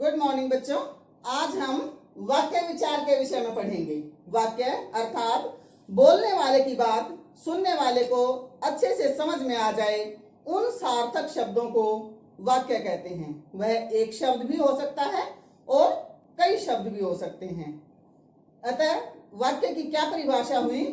Good morning बच्चों। आज हम वाक्य विचार के विषय में पढ़ेंगे। वाक्य अर्थात बोलने वाले की बात सुनने वाले को अच्छे से समझ में आ जाए, उन सार्थक शब्दों को वाक्य कहते हैं। वह एक शब्द भी हो सकता है और कई शब्द भी हो सकते हैं। अतः वाक्य की क्या परिभाषा हुई?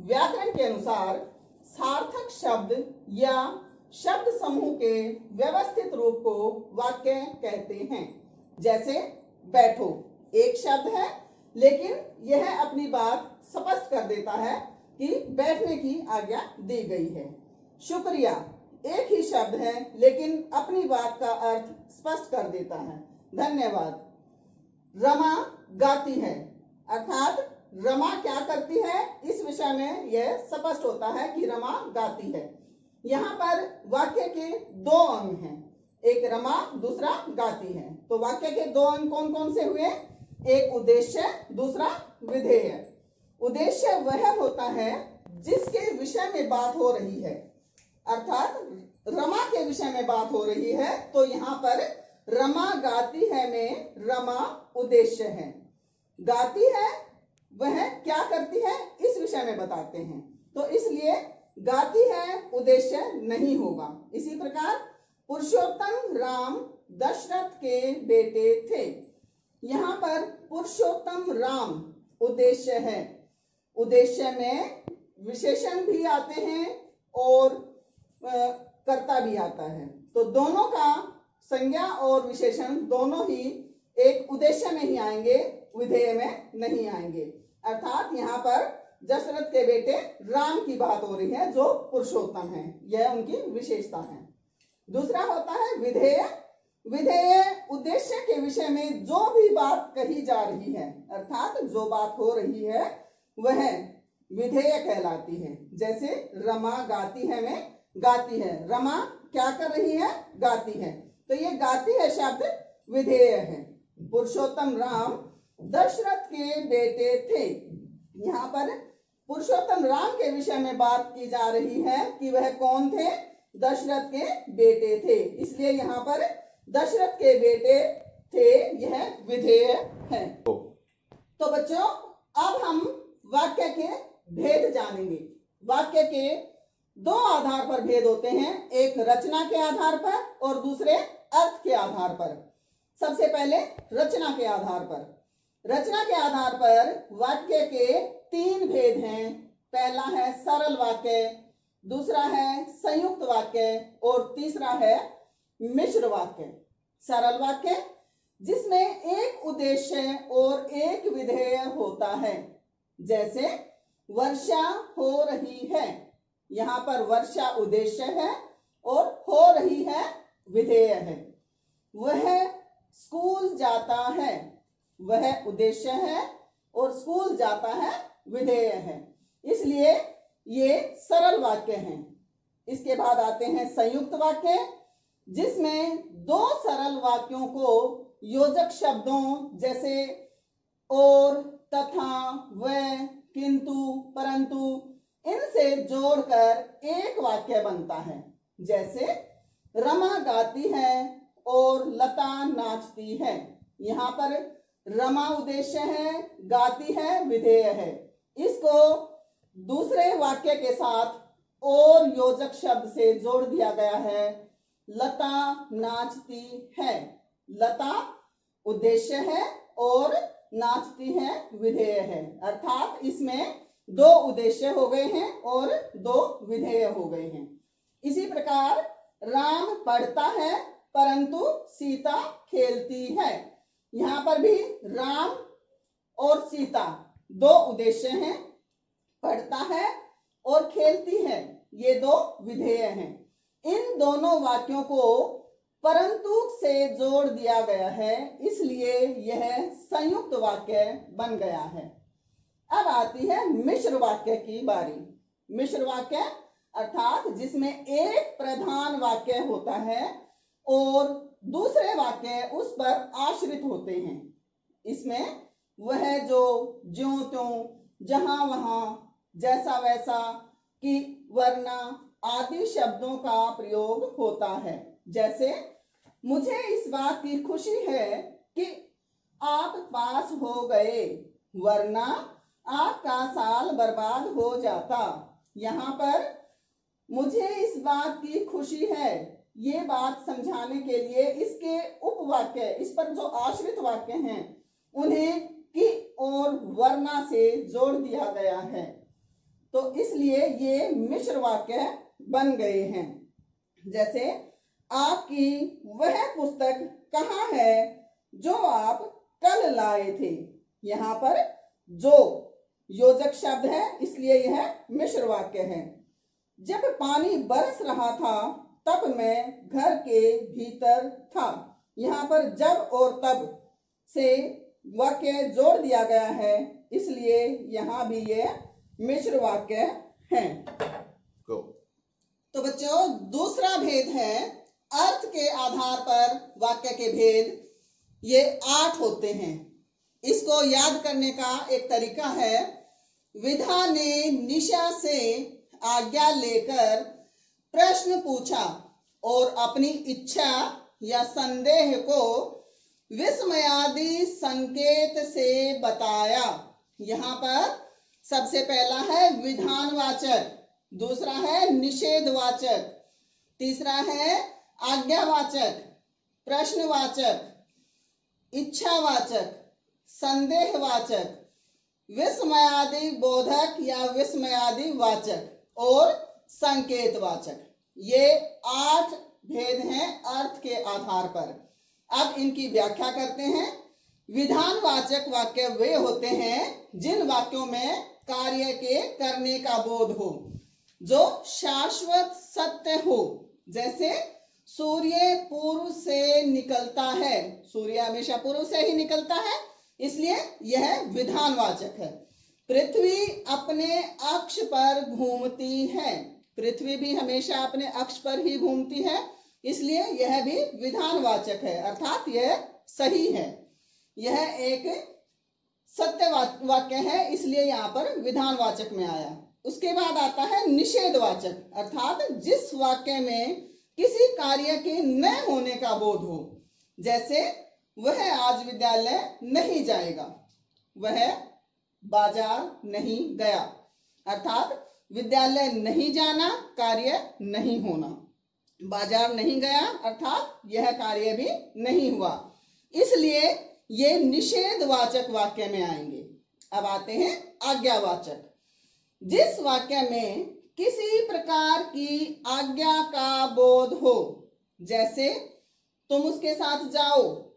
व्याकरण के अनुसार सार्थक शब्द या शब्द समूह के व्यवस्थित रूप को वाक्य कहते हैं। जैसे बैठो, एक शब्द है, लेकिन यह अपनी बात स्पष्ट कर देता है कि बैठने की आज्ञा दी गई है। शुक्रिया, एक ही शब्द है, लेकिन अपनी बात का अर्थ स्पष्ट कर देता है। धन्यवाद। रमा गाती है, अर्थात रमा क्या करती है? इस विषय में यह स्पष्ट होता है कि रमा गाती है। यहाँ पर वाक्य के दो अंग हैं। एक रमा दूसरा गाती है। तो वाक्य के दो अंग कौन कौन से हुए? एक उद्देश्य, दूसरा विधेय। उद्देश्य वह होता है जिसके विषय में बात हो रही है। अर्थात रमा के विषय में बात हो रही है तो यहाँ पर रमा गाती है में रमा उद्देश्य है। गाती है, वह क्या करती है? इस विषय में बताते हैं। तो इसलिए गाती है उद्देश्य नहीं होगा। इसी प्रकार पुरुषोत्तम राम दशरथ के बेटे थे। यहाँ पर पुरुषोत्तम राम उद्देश्य है। उद्देश्य में विशेषण भी आते हैं और कर्ता भी आता है। तो दोनों का संज्ञा और विशेषण दोनों ही एक उद्देश्य में ही आएँगे, विधेय में नहीं आएँगे। अर्थात यहाँ पर दशरथ के बेटे राम की बात हो रही है, जो पुरुषोत्तम है। यह उनकी विशेषता है। दूसरा होता है विधेय। विधेय उद्देश्य के विषय में जो भी बात कही जा रही है, अर्थात जो बात हो रही है, वह विधेय कहलाती है। जैसे रमा गाती है में, गाती है। रमा क्या कर रही है? गाती है। तो ये गाती है शब्द विधेय है। पुरुषोत्तम राम दशरथ के बेटे थे। यहाँ पर पुरुषोत्तम राम के विषय में बात की जा रही है कि वह कौन थे? दशरथ के बेटे थे। इसलिए यहाँ पर दशरथ के बेटे थे, यह विधेय है। तो बच्चों, अब हम वाक्य के भेद जानेंगे। वाक्य के दो आधार पर भेद होते हैं, एक रचना के आधार पर और दूसरे अर्थ के आधार पर। सबसे पहले रचना के आधार पर। रचना के आधार पर वाक्य के तीन भेद हैं। पहला है सरल वाक्य दूसरा है संयुक्त वाक्य और तीसरा है मिश्र वाक्य, सरल वाक्य, जिसमें एक उद्देश्य और एक विधेय होता है। जैसे, वर्षा हो रही है, यहाँ पर वर्षा उद्देश्य है और हो रही है विधेय है। वह स्कूल जाता है, वह उद्देश्य है और स्कूल जाता है विधेय है। इसलिए ये सरल वाक्य हैं। इसके बाद आते हैं संयुक्त वाक्य, जिसमें दो सरल वाक्यों को योजक शब्दों जैसे और, तथा, व, किंतु, परंतु, इनसे जोड़कर एक वाक्य बनता है। जैसे, रमा गाती है और लता नाचती है। यहाँ पर रमा उद्देश्य है, गाती है, विधेय है। इसको दूसरे वाक्य के साथ और योजक शब्द से जोड़ दिया गया है। लता नाचती है। लता उद्देश्य है और नाचती है विधेय है। अर्थात इसमें दो उद्देश्य हो गए हैं और दो विधेय हो गए हैं। इसी प्रकार राम पढ़ता है, परंतु सीता खेलती है। यहाँ पर भी राम और सीता दो उद्देश्य हैं। पढ़ता है और खेलती है। ये दो विधेय हैं। इन दोनों वाक्यों को परंतु से जोड़ दिया गया है, इसलिए यह संयुक्त वाक्य बन गया है। अब आती है मिश्र वाक्य की बारी। मिश्र वाक्य, अर्थात जिसमें एक प्रधान वाक्य होता है और दूसरे वाक्य उस पर आश्रित होते हैं। इसमें वह जो ज्यो त्यों, जहाँ वहाँ जैसा वैसा कि वरना आदि शब्दों का प्रयोग होता है। जैसे, मुझे इस बात की खुशी है कि आप पास हो गए, वरना आपका साल बर्बाद हो जाता। यहाँ पर, मुझे इस बात की खुशी है। ये बात समझाने के लिए इसके उपवाक्य, इस पर जो आश्रित वाक्य हैं, उन्हें कि और वरना से जोड़ दिया गया है। तो इसलिए ये मिश्र वाक्य बन गए हैं। जैसे, आपकी वह पुस्तक कहाँ है जो आप कल लाए थे? यहाँ पर जो, योजक शब्द है, इसलिए यह मिश्र वाक्य है। जब पानी बरस रहा था, तब मैं घर के भीतर था। यहाँ पर जब और तब से वाक्य जोड़ दिया गया है, इसलिए यहाँ भी ये मिश्र वाक्य है? Go. तो बच्चों दूसरा भेद है अर्थ के आधार पर वाक्य के भेद। ये आठ होते हैं। इसको याद करने का एक तरीका है। विधा ने निशा से आज्ञा लेकर प्रश्न पूछा और अपनी इच्छा या संदेह को विस्मयादि संकेत से बताया। यहाँ पर सबसे पहला है विधानवाचक, दूसरा है निषेधवाचक, तीसरा है आज्ञावाचक, प्रश्नवाचक, इच्छावाचक, संदेहवाचक, विस्मयादि बोधक या विस्मयादि वाचक और संकेतवाचक। ये आठ भेद हैं अर्थ के आधार पर। अब इनकी व्याख्या करते हैं। विधानवाचक वाक्य वे होते हैं जिन वाक्यों में कार्य के करने का बोध हो, जो शाश्वत सत्य हो। जैसे सूर्य पूर्व से निकलता है, सूर्य हमेशा पूर्व से ही निकलता है, इसलिए यह विधानवाचक है। पृथ्वी अपने अक्ष पर घूमती है, पृथ्वी भी हमेशा अपने अक्ष पर ही घूमती है, इसलिए यह भी विधानवाचक है, अर्थात यह सही है। यह एक सत्य वाक्य है, इसलिए यहाँ पर विधानवाचक में आया। उसके बाद आता है निषेधवाचक, अर्थात जिस वाक्य में किसी कार्य के न होने का बोध हो, जैसे वह आज विद्यालय नहीं जाएगा, वह बाज़ार नहीं गया, अर्थात विद्यालय नहीं जाना, कार्य नहीं होना। बाज़ार नहीं गया, अर्थात यह कार्य भी नहीं हुआ। इसलिए ये निषेधवाचक वाक्य में आएँगे। अब आते हैं आज्ञावाचक। जिस वाक्य में किसी प्रकार की आज्ञा का बोध हो, जैसे तुम उसके साथ जाओ,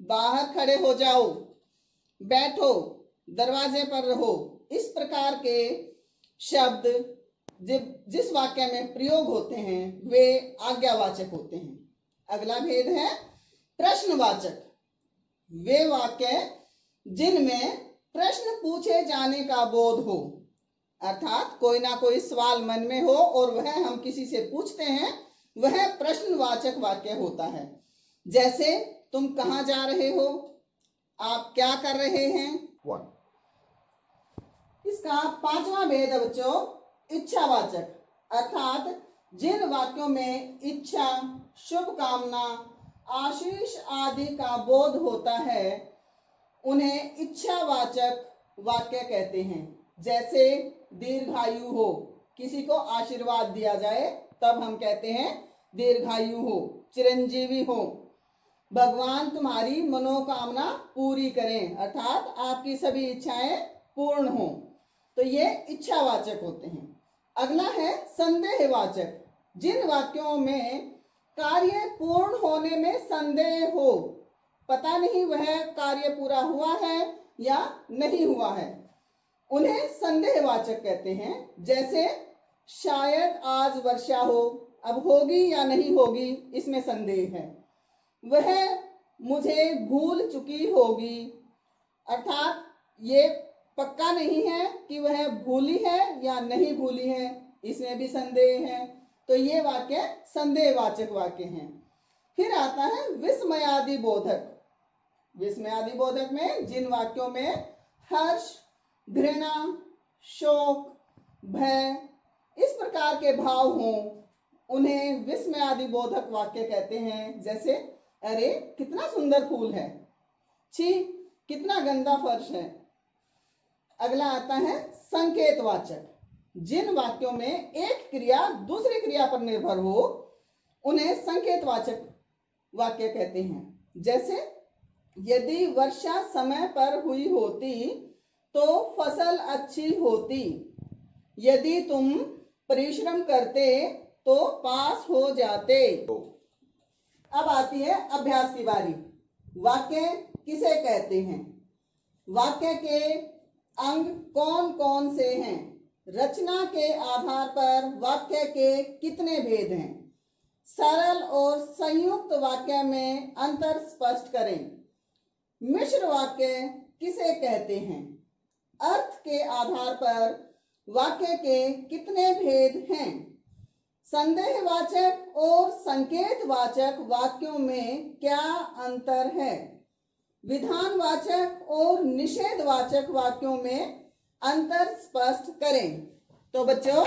बाहर खड़े हो जाओ, बैठो, दरवाजे पर रहो, इस प्रकार के शब्द जिस वाक्य में प्रयोग होते हैं, वे आज्ञावाचक होते हैं। अगला भेद है प्रश्नवाचक। वे वाक्य जिनमें प्रश्न पूछे जाने का बोध हो। अर्थात कोई ना कोई सवाल मन में हो और वह हम किसी से पूछते हैं वह प्रश्नवाचक वाक्य होता है। जैसे तुम कहाँ जा रहे हो? आप क्या कर रहे हैं? One. इसका पांचवा भेद बच्चों इच्छावाचक। अर्थात जिन वाक्यों में इच्छा शुभ कामना आशीष आदि का बोध होता है, उन्हें इच्छावाचक वाक्य कहते हैं। जैसे, दीर्घायु हो, किसी को आशीर्वाद दिया जाए, तब हम कहते हैं, दीर्घायु हो, चिरंजीवी हो। भगवान तुम्हारी मनोकामना पूरी करें, अर्थात आपकी सभी इच्छाएँ पूर्ण हो। तो ये इच्छावाचक होते हैं। अगला है, संदेहवाचक। जिन वाक्यों में कार्य पूर्ण होने में संदेह हो। पता नहीं वह कार्य पूरा हुआ है या नहीं हुआ है। उन्हें संदेहवाचक कहते हैं, जैसे, शायद आज वर्षा हो, अब होगी या नहीं होगी, इसमें संदेह है। वह, मुझे भूल चुकी होगी। अर्थात, ये पक्का नहीं है कि वह भूली है या नहीं भूली है, इसमें भी संदेह है। तो ये वाक्य संदेहवाचक वाक्य हैं। फिर आता है विस्मयादि बोधक। विस्मयादि बोधक में जिन वाक्यों में हर्ष, घृणा, शोक, भय, इस प्रकार के भाव हों, उन्हें विस्मय आदि बोधक वाक्य कहते हैं। जैसे, अरे, कितना सुंदर फूल है। छी, कितना गंदा फर्श है। अगला आता है संकेतवाचक। जिन वाक्यों में एक क्रिया दूसरी क्रिया पर निर्भर हो, उन्हें संकेतवाचक वाक्य कहते हैं। जैसे, यदि वर्षा समय पर हुई होती तो फ़सल अच्छी होती। यदि तुम परिश्रम करते तो पास हो जाते। अब आती है अभ्यास की बारी। वाक्य किसे कहते हैं? वाक्य के अंग कौन कौन से हैं? रचना के आधार पर वाक्य के कितने भेद हैं? सरल और संयुक्त वाक्य में अंतर स्पष्ट करें। मिश्र वाक्य किसे कहते हैं? अर्थ के आधार पर वाक्य के कितने भेद हैं? संदेहवाचक और संकेतवाचक वाक्यों में क्या अंतर है? विधानवाचक और निषेधवाचक वाक्यों में अंतर स्पष्ट करें। तो बच्चों,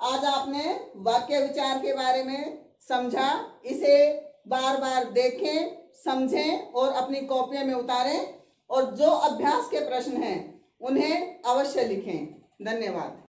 आज आपने वाक्य विचार के बारे में समझा। इसे बार बार देखें, समझें और अपनी कॉपियों में उतारें। और जो अभ्यास के प्रश्न हैं, उन्हें अवश्य लिखें। धन्यवाद।